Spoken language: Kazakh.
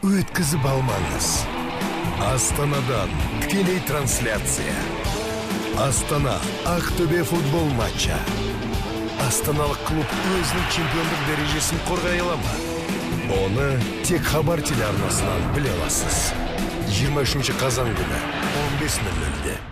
өткізіп алмаңыз. Астанадан тікелей трансляция астана ақтөбе футбол матчы. Астаналық клуб өзінің чемпиондық дәрежесін қорғай ала ма оны тек хабар телеарнасынан біле аласыз. 23 қазан күні 15.00-де